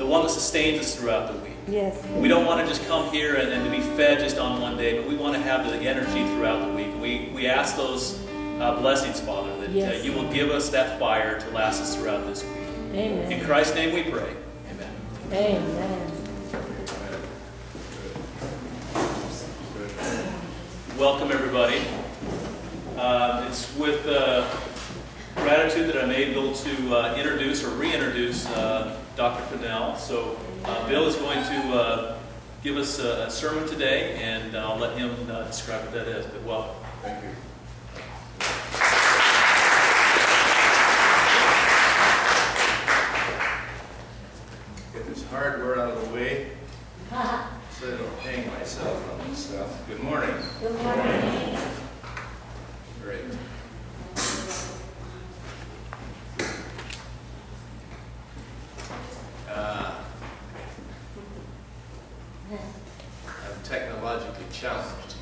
the one that sustains us throughout the week. Yes. We don't want to just come here and, and to be fed just on one day, but we want to have the energy throughout the week. We, we ask those uh, blessings, Father, that uh, you will give us that fire to last us throughout this week. Amen. In Christ's name we pray. Amen. Amen. Welcome, everybody. Uh, it's with uh, gratitude that I'm able to uh, introduce or reintroduce uh, Dr. Pannell. So, uh, Bill is going to uh, give us a, sermon today, and I'll let him uh, describe what that is. But welcome. Thank you. Get this hardware out of the way so I don't hang myself on this stuff. Good morning. Good morning. Great. Uh, I'm technologically challenged.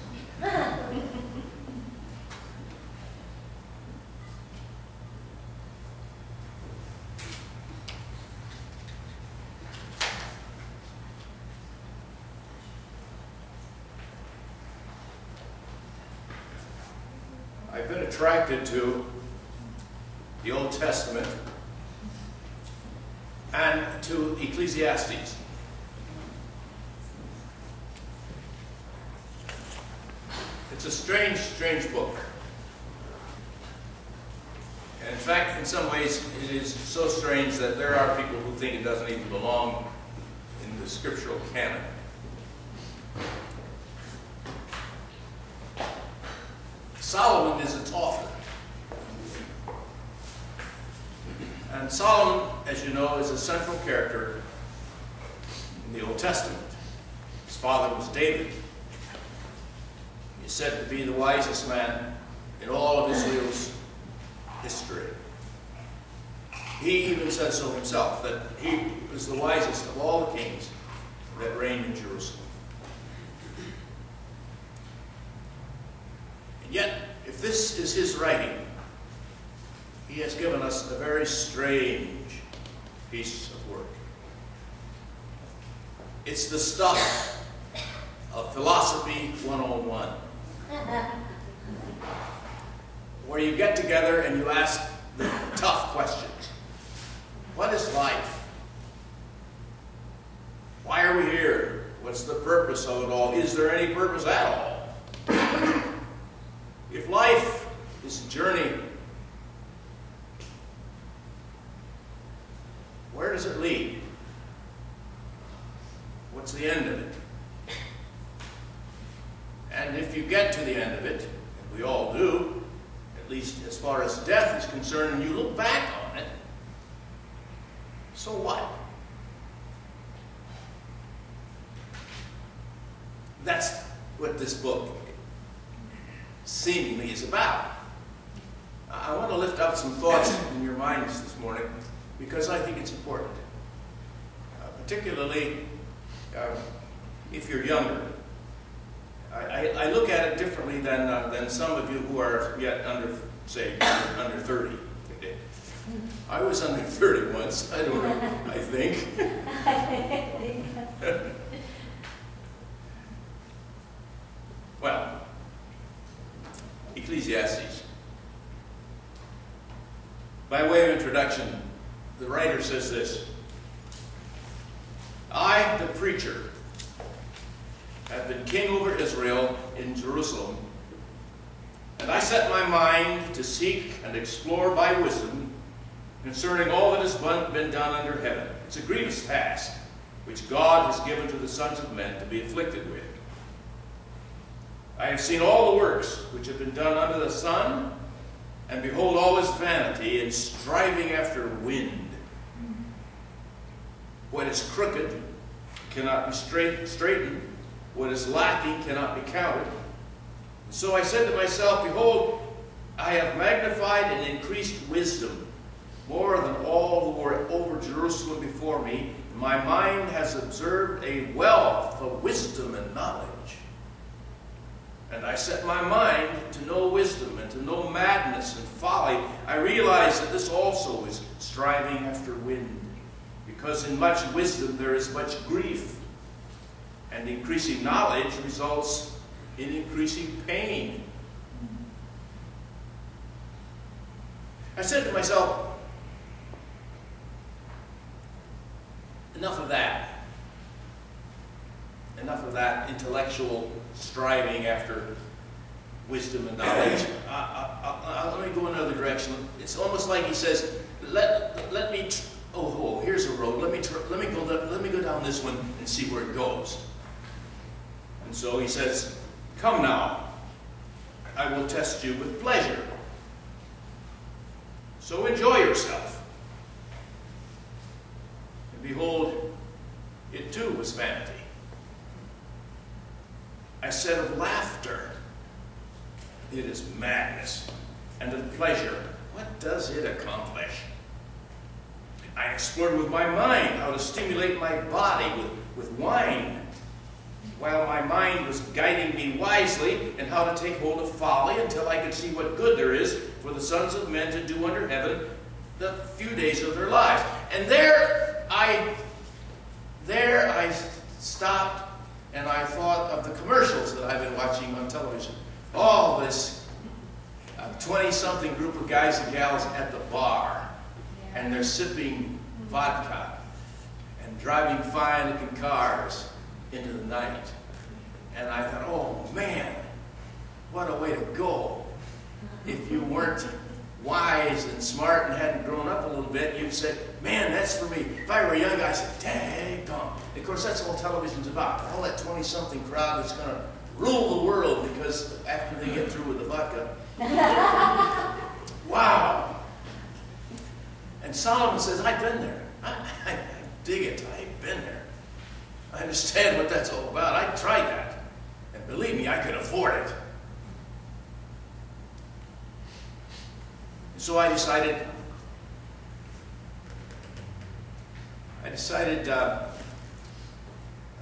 I've been attracted to the Old Testament and to Ecclesiastes. It's a strange, strange book. And in fact, in some ways, it is so strange that there are people who think it doesn't even belong in the scriptural canon. Solomon is its author. And Solomon, as you know, is a central character in the Old Testament. His father was David. He's said to be the wisest man in all of Israel's history. He even said so himself, that he was the wisest of all the kings that reigned in Jerusalem. And yet, if this is his writing, he has given us a very strange piece of work. It's the stuff of Philosophy 101, where you get together and you ask the tough questions. What is life? Why are we here? What's the purpose of it all? Is there any purpose at all? If life is a journey, where does it lead? What's the end of it? And if you get to the end of it, and we all do, at least as far as death is concerned, and you look back on it, so what? That's what this book seemingly is about. I want to lift up some thoughts in your minds this morning because I think it's important. Uh, particularly uh, if you're younger. I, I, I look at it differently than, uh, than some of you who are yet under, say, under 30. I was under 30 once, I don't know, I think. Well, Ecclesiastes. By way of introduction, the writer says this I, the preacher, have been king over Israel in Jerusalem, and I set my mind to seek and explore by wisdom concerning all that has been done under heaven. It's a grievous task which God has given to the sons of men to be afflicted with. I have seen all the works which have been done under the sun, and behold, all is vanity and striving after wind. What is crooked cannot be straight, straightened, what is lacking cannot be counted. So I said to myself, Behold, I have magnified and increased wisdom more than all who were over Jerusalem before me. My mind has observed a wealth of wisdom and knowledge. And I set my mind to know wisdom and to know madness and folly. I realize that this also is striving after wind. Because in much wisdom there is much grief, and increasing knowledge results in increasing pain. I said to myself, enough of that. Enough of that intellectual striving after wisdom and knowledge. I, I, I, let me go another direction. It's almost like he says, let, let me, oh, oh, here's a road. Let me, let, me go, let, let me go down this one and see where it goes. And so he says, come now, I will test you with pleasure. So enjoy yourself. And behold, it too was vanity. I said of laughter, it is madness. And of pleasure, what does it accomplish? I explored with my mind how to stimulate my body with, with wine, while my mind was guiding me wisely in how to take hold of folly until I could see what good there is for the sons of men to do under heaven the few days of their lives. And there I, there I stopped and I thought of the commercials that I've been watching on television. All this 20-something group of guys and gals at the bar, and they're sipping mm-hmm. vodka and driving fine-looking cars into the night. And I thought, oh man, what a way to go. If you weren't wise and smart and hadn't grown up a little bit, you'd say, man, that's for me. If I were a young guy, I'd say, dang gone. Of course, that's all television's about. All that 20-something crowd that's going to rule the world because after they get through with the vodka. wow. And Solomon says, I've been there. I, I, I dig it. I've been there. I understand what that's all about. I tried that. And believe me, I could afford it. So I decided, I decided, uh,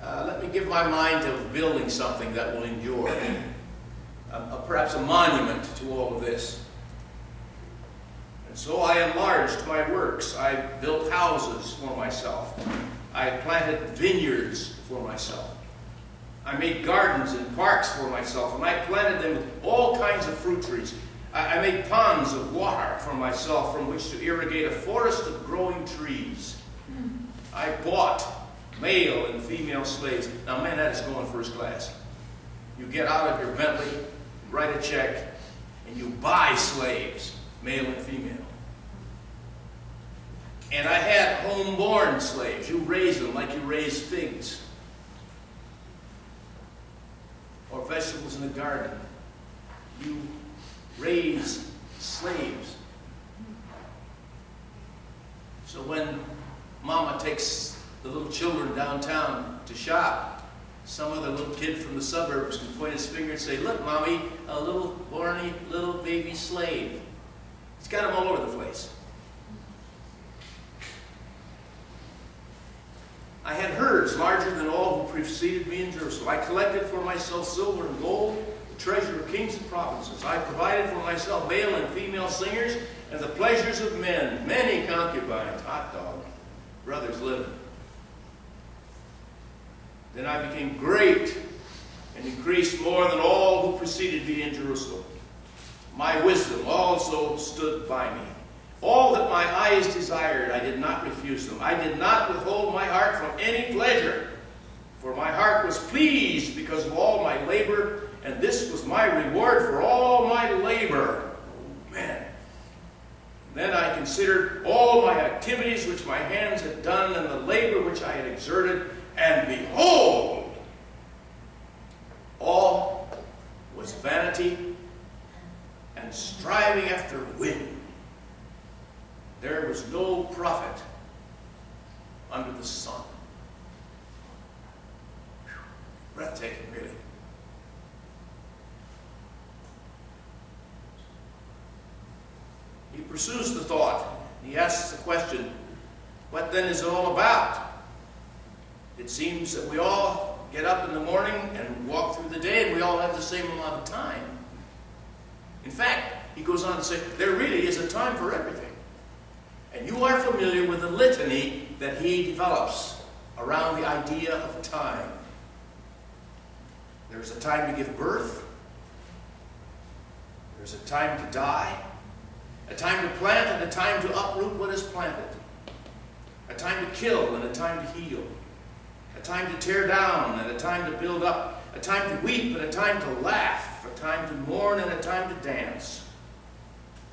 uh, let me give my mind to building something that will endure. perhaps a monument to all of this. And so I enlarged my works. I built houses for myself. I planted vineyards for myself. I made gardens and parks for myself, and I planted them with all kinds of fruit trees. I, I made ponds of water for myself from which to irrigate a forest of growing trees. I bought male and female slaves. Now, man, that is going first class. You get out of your Bentley, write a check, and you buy slaves, male and female. And I had home-born slaves. You raise them like you raise figs. Or vegetables in the garden. You raise slaves. So when mama takes the little children downtown to shop, some other little kid from the suburbs can point his finger and say, look, mommy, a little borny little baby slave. He's got them all over the place. I had herds larger than all who preceded me in Jerusalem. I collected for myself silver and gold, the treasure of kings and provinces. I provided for myself male and female singers and the pleasures of men, many concubines, hot dog, brothers living. Then I became great and increased more than all who preceded me in Jerusalem. My wisdom also stood by me. All that my eyes desired, I did not refuse them. I did not withhold my heart from any pleasure, for my heart was pleased because of all my labor, and this was my reward for all my labor. Then I considered all my activities which my hands had done, and the labor which I had exerted, and behold, all was vanity and striving after wind. There was no profit under the sun. Breathtaking, really. He pursues the thought. He asks the question, what then is it all about? It seems that we all get up in the morning and walk through the day and we all have the same amount of time. In fact, he goes on to say, there really is a time for everything. And you are familiar with the litany that he develops around the idea of time. There's a time to give birth. There's a time to die. A time to plant and a time to uproot what is planted. A time to kill and a time to heal. A time to tear down and a time to build up. A time to weep and a time to laugh. A time to mourn and a time to dance.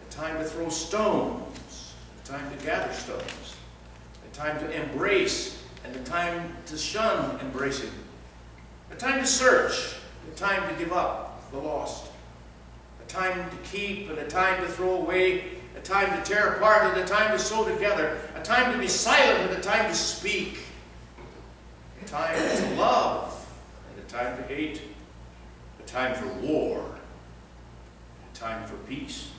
A time to throw stones. A time to gather stones. A time to embrace and a time to shun embracing. A time to search. A time to give up the lost. Time to keep and a time to throw away. A time to tear apart and a time to sew together. A time to be silent and a time to speak. A time to love and a time to hate. A time for war. And a time for peace.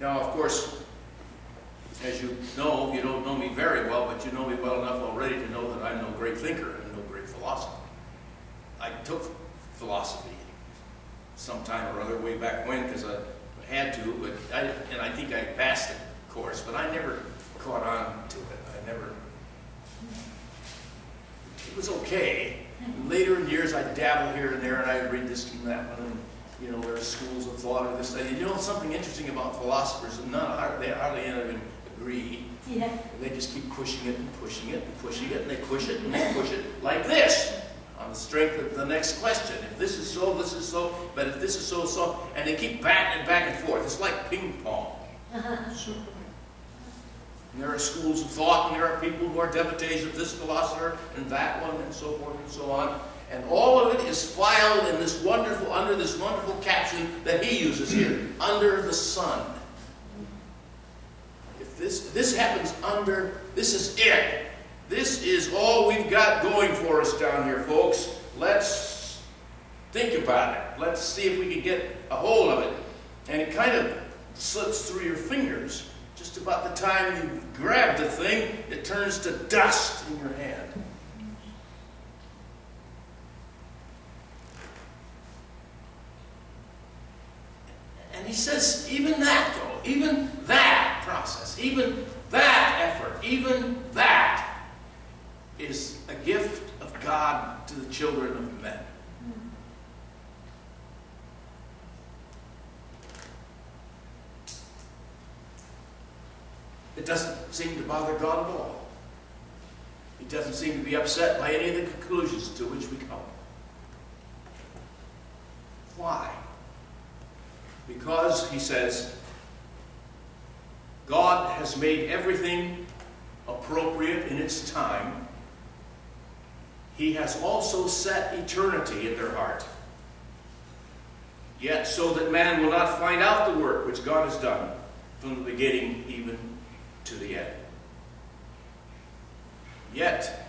Now, of course, as you know, you don't know me very well, but you know me well enough already to know that I'm no great thinker and no great philosopher. I took philosophy sometime or other way back when because I had to, but I, and I think I passed the course, but I never caught on to it. I never. It was okay. Later in years, I'd dabble here and there, and I'd read this and that one, you know, there are schools of thought or this. And you know something interesting about philosophers, and none, they hardly ever agree. Yeah. They just keep pushing it and pushing it and pushing it, and they push it and they push it like this on the strength of the next question. If this is so, this is so, but if this is so, so, and they keep batting back and forth. It's like ping pong. Uh-huh. And there are schools of thought, and there are people who are devotees of this philosopher and that one, and so forth and so on. And all of it is filed in this wonderful, under this wonderful caption that he uses here, under the sun. If this this happens under, this is it. This is all we've got going for us down here, folks. Let's think about it. Let's see if we can get a hold of it. And it kind of slips through your fingers. Just about the time you grab the thing, it turns to dust in your hand. He says, even that, though, even that process, even that effort, even that is a gift of God to the children of men. It doesn't seem to bother God at all. He doesn't seem to be upset by any of the conclusions to which we come. Why? Because, he says, God has made everything appropriate in its time. He has also set eternity in their heart. Yet, so that man will not find out the work which God has done from the beginning even to the end. Yet,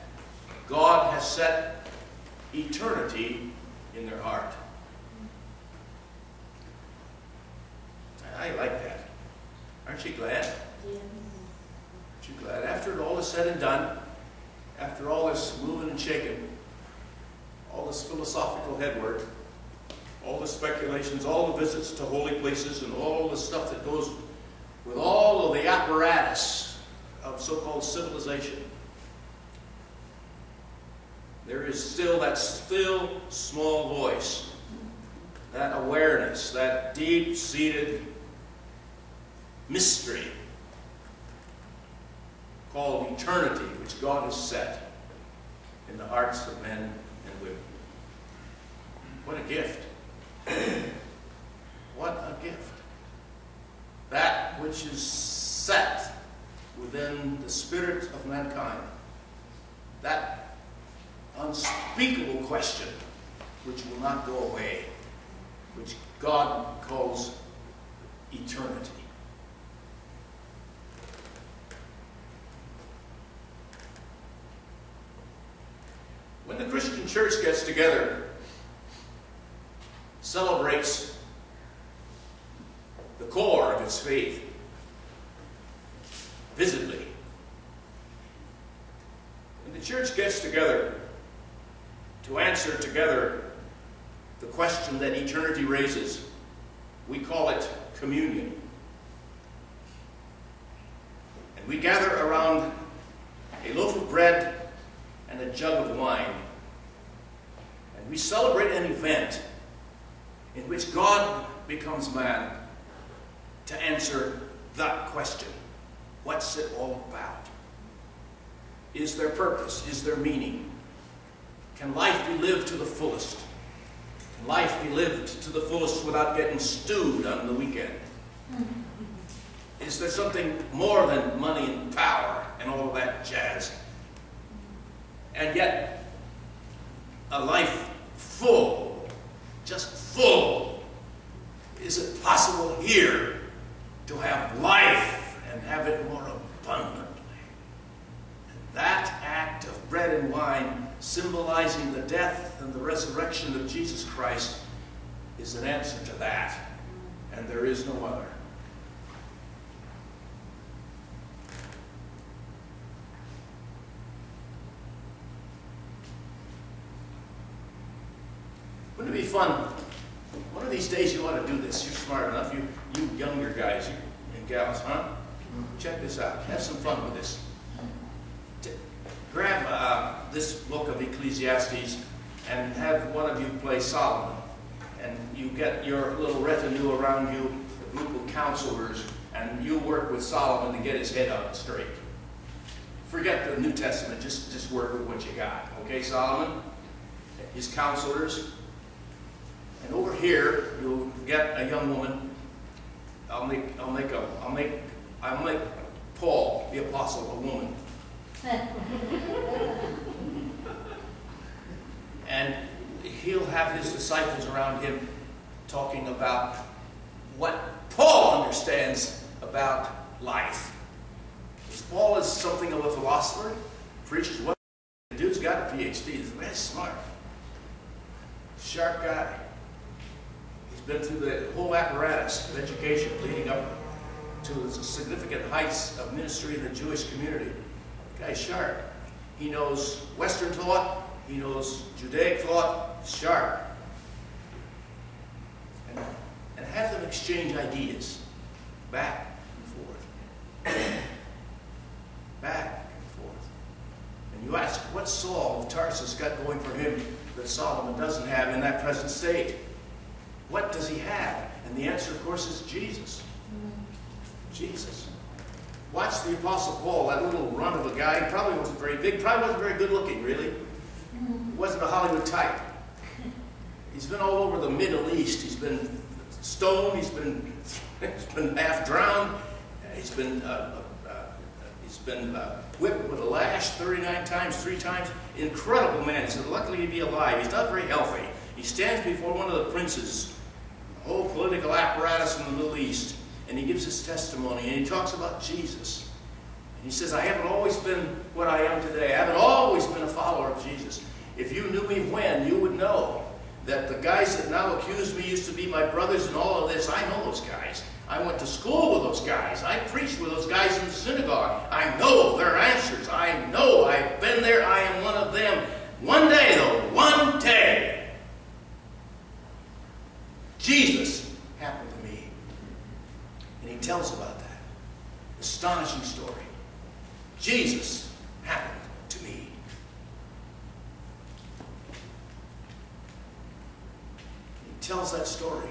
God has set eternity in their heart. I like that. Aren't you glad? Yeah. Aren't you glad? After all is said and done, after all this moving and shaking, all this philosophical headwork, all the speculations, all the visits to holy places, and all the stuff that goes with all of the apparatus of so-called civilization, there is still that still small voice, that awareness, that deep-seated mystery called eternity, which God has set in the hearts of men and women. What a gift. What a gift. That which is set within the spirit of mankind. That unspeakable question which will not go away, which God calls eternity. When the Christian church gets together, celebrates the core of its faith visibly, When the church gets together to answer together the question that eternity raises. We call it communion. And we gather around a loaf of bread and a jug of wine. We celebrate an event in which God becomes man to answer that question. What's it all about? Is there purpose? Is there meaning? Can life be lived to the fullest? Can life be lived to the fullest without getting stewed on the weekend? Is there something more than money and power and all that jazz? And yet, a life full, just full. Is it possible here to have life and have it more abundantly? And that act of bread and wine, symbolizing the death and the resurrection of Jesus Christ, is an answer to that. And there is no other. It be fun? One of these days you ought to do this. You're smart enough. You, you younger guys you, and gals, huh? Check this out. Have some fun with this. T- grab uh, this book of Ecclesiastes and have one of you play Solomon. And you get your little retinue around you, a group of counselors, and you work with Solomon to get his head on straight. Forget the New Testament. Just, just work with what you got. Okay, Solomon? His counselors, and over here, you'll get a young woman. I'll make, I'll make a, I'll make, I'll make Paul, the apostle, a woman. and he'll have his disciples around him talking about what Paul understands about life. Because Paul is something of a philosopher, preaches what the dude's got a PhD, he's very smart. Sharp guy. Been through the whole apparatus of education leading up to the significant heights of ministry in the Jewish community. The guy's sharp. He knows Western thought, he knows Judaic thought, sharp. And, and have them exchange ideas back and forth. back and forth. And you ask, what Saul of Tarsus got going for him that Solomon doesn't have in that present state? What does he have? And the answer, of course, is Jesus. Jesus. Watch the Apostle Paul, that little run of a guy. He probably wasn't very big, probably wasn't very good looking, really. He wasn't a Hollywood type. He's been all over the Middle East. He's been stoned. He's been, he's been half drowned. He's been, uh, uh, uh, he's been uh, whipped with a lash 39 times, three times. Incredible man. He said, luckily to be alive. He's not very healthy. He stands before one of the princes, whole political apparatus in the Middle East, and he gives his testimony, and he talks about Jesus. And he says, I haven't always been what I am today. I haven't always been a follower of Jesus. If you knew me when, you would know that the guys that now accuse me used to be my brothers and all of this. I know those guys. I went to school with those guys. I preached with those guys in the synagogue. I know their answers. I know I've been there. I am one of them. One day, though, one day, Jesus happened to me. And he tells about that. Astonishing story. Jesus happened to me. He tells that story.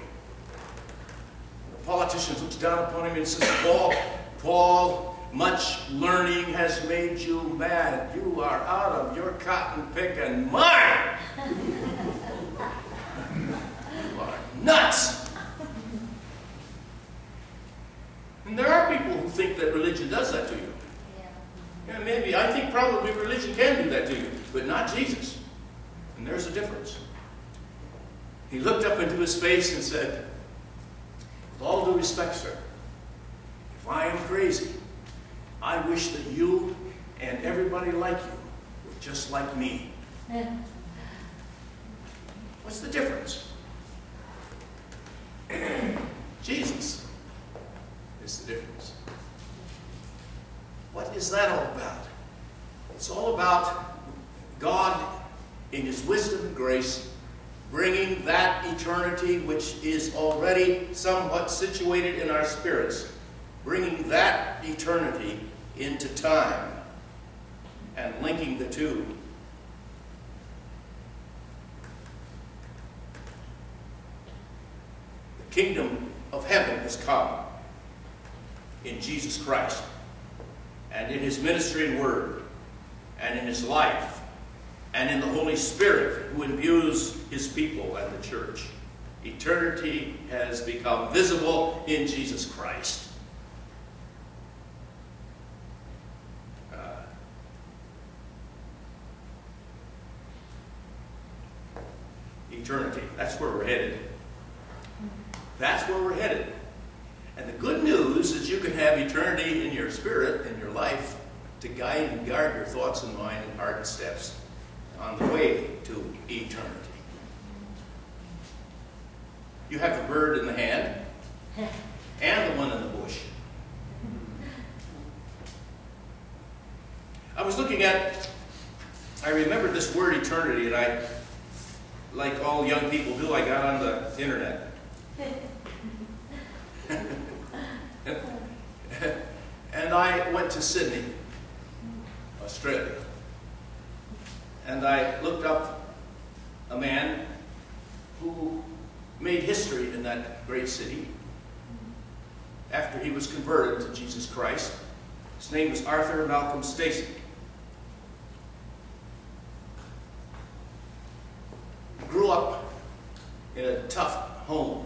The politician looks down upon him and says, Paul, Paul, much learning has made you mad. You are out of your cotton you are nuts. And there are people who think that religion does that to you. Yeah, maybe. I think probably religion can do that to you, but not Jesus. And there's a difference. He looked up into his face and said, With all due respect, sir, if I am crazy, I wish that you and everybody like you were just like me. What's the difference? Jesus is the difference. What is that all about? It's all about God, in His wisdom and grace, bringing that eternity which is already somewhat situated in our spirits, bringing that eternity into time and linking the two. Kingdom of heaven has come in Jesus Christ and in his ministry and word and in his life and in the Holy Spirit who imbues his people and the church. Eternity has become visible in Jesus Christ. Uh, eternity, that's where we're headed. That's where we're headed. And the good news is you can have eternity in your spirit, in your life, to guide and guard your thoughts and mind and heart and steps on the way to eternity. You have the bird in the hand and the one in the bush. I was looking at, I remembered this word eternity, and I, like all young people do, I got on the internet. and I went to Sydney, Australia. And I looked up a man who made history in that great city after he was converted to Jesus Christ. His name was Arthur Malcolm Stacey. Grew up in a tough home,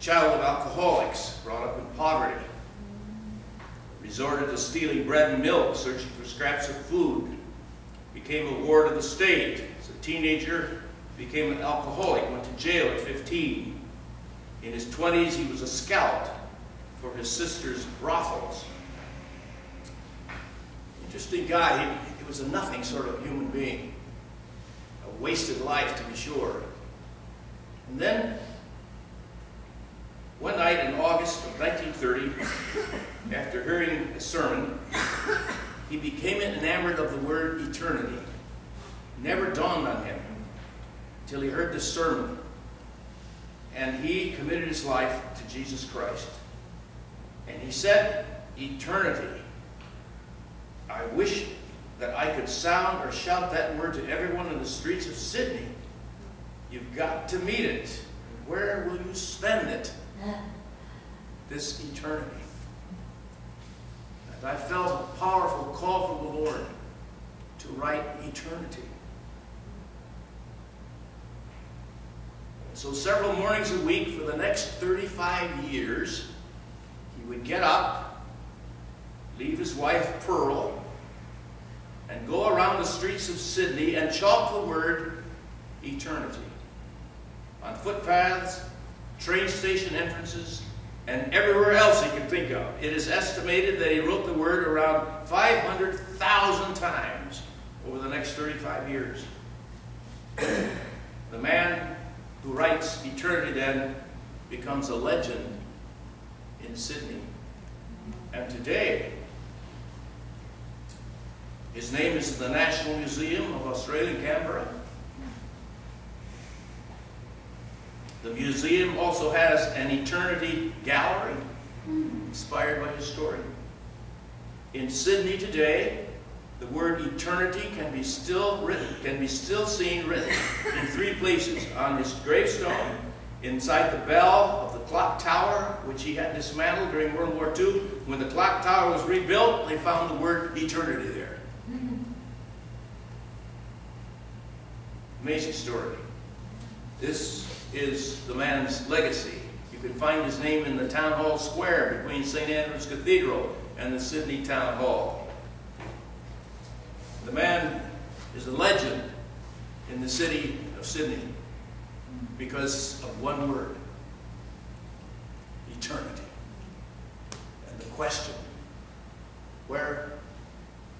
child of alcoholics, brought up in poverty, resorted to stealing bread and milk, searching for scraps of food, became a ward of the state. As a teenager, became an alcoholic, went to jail at 15. In his 20s, he was a scout for his sister's brothels. Interesting guy. He, he was a nothing sort of human being. A wasted life, to be sure. And then, one night in August of 1930, after hearing a sermon, he became enamored of the word eternity. Never dawned on him until he heard the sermon. And he committed his life to Jesus Christ. And he said, Eternity. I wish that I could sound or shout that word to everyone in the streets of Sydney. You've got to meet it. Where will you spend it? This eternity. I felt a powerful call from the Lord to write eternity. So several mornings a week for the next 35 years, he would get up, leave his wife Pearl, and go around the streets of Sydney and chalk the word eternity on footpaths, train station entrances, and everywhere else he could think of. It is estimated that he wrote the word around 500,000 times over the next 35 years. the man who writes eternity then becomes a legend in Sydney. And today, his name is in the National Museum of Australia, Canberra. The museum also has an eternity gallery inspired by his story. In Sydney today, the word eternity can be still written, can be still seen written in three places. On his gravestone, inside the bell of the clock tower, which he had dismantled during World War II. When the clock tower was rebuilt, they found the word eternity there. Amazing story. This is the man's legacy. You can find his name in the town hall square between St. Andrew's Cathedral and the Sydney Town Hall. The man is a legend in the city of Sydney because of one word eternity. And the question where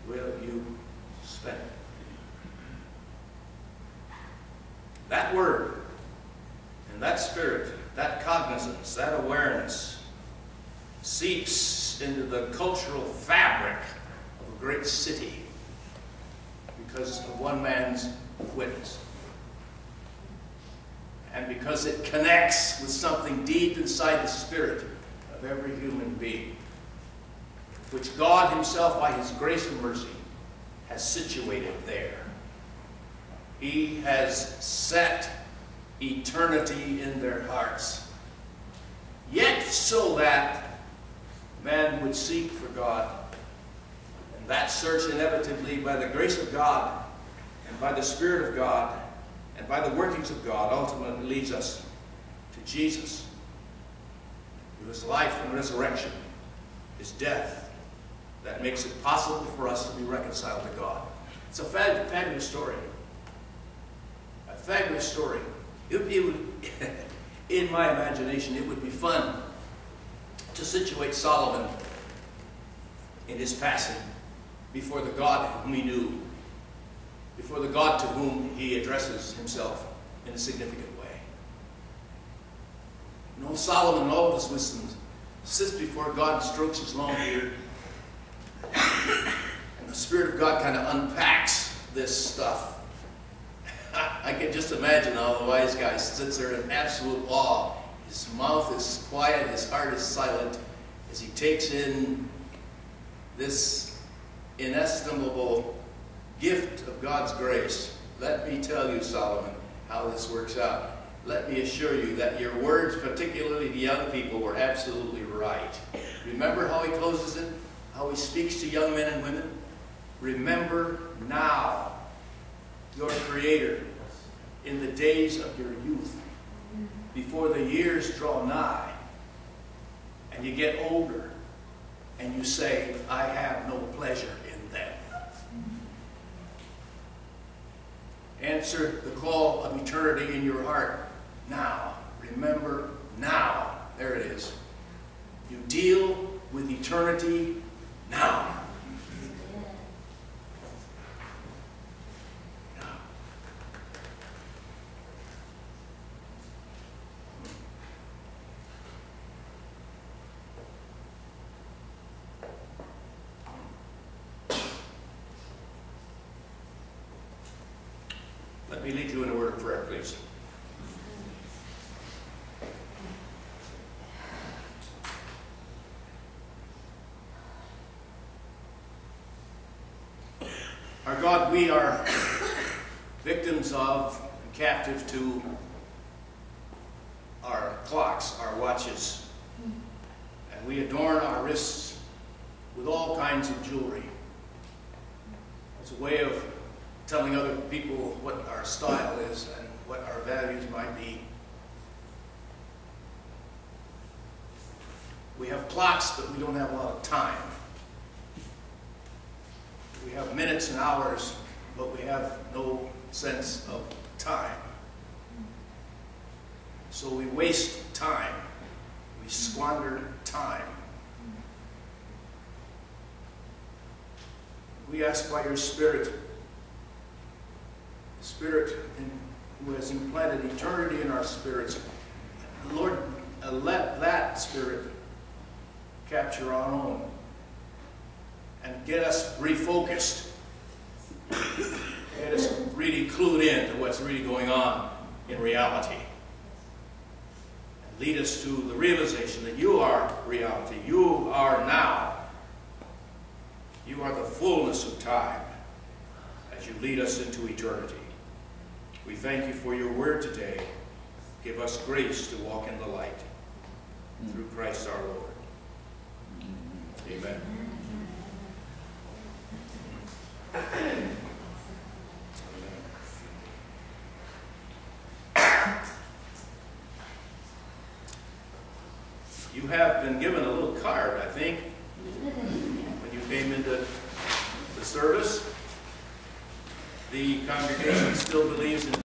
will you spend it? That word and that spirit, that cognizance, that awareness seeps into the cultural fabric of a great city because of one man's witness. And because it connects with something deep inside the spirit of every human being, which God Himself, by His grace and mercy, has situated there. He has set eternity in their hearts. Yet so that man would seek for God. And that search inevitably, by the grace of God, and by the Spirit of God, and by the workings of God, ultimately leads us to Jesus, His life and resurrection, His death, that makes it possible for us to be reconciled to God. It's a fab- fabulous story. A fabulous story. It, it would, in my imagination, it would be fun to situate Solomon in his passing before the God whom he knew, before the God to whom he addresses himself in a significant way. You know, Solomon, all of his wisdom, sits before God and strokes his long beard. And the Spirit of God kind of unpacks this stuff. I can just imagine how the wise guy sits there in absolute awe. His mouth is quiet, his heart is silent as he takes in this inestimable gift of God's grace. Let me tell you, Solomon, how this works out. Let me assure you that your words, particularly to young people, were absolutely right. Remember how he closes it? How he speaks to young men and women? Remember now your Creator in the days of your youth, before the years draw nigh, and you get older, and you say, I have no pleasure in them. Answer the call of eternity in your heart now. Remember now. There it is. You deal with eternity now. Let me lead you in a word of prayer, please. Our God, we are victims of and captive to our clocks, our watches, and we adorn our wrists with all kinds of jewelry. It's a way of telling other people what our style is and what our values might be. We have clocks, but we don't have a lot of time. We have minutes and hours, but we have no sense of time. So we waste time. We squander time. We ask by your Spirit Spirit in, who has implanted eternity in our spirits. Lord, uh, let that Spirit capture our own and get us refocused. Get us really clued in to what's really going on in reality. And lead us to the realization that you are reality. You are now. You are the fullness of time as you lead us into eternity. We thank you for your word today. Give us grace to walk in the light through Christ our Lord. Amen. You have been given a little card, I think, when you came into the service. The congregation still believes in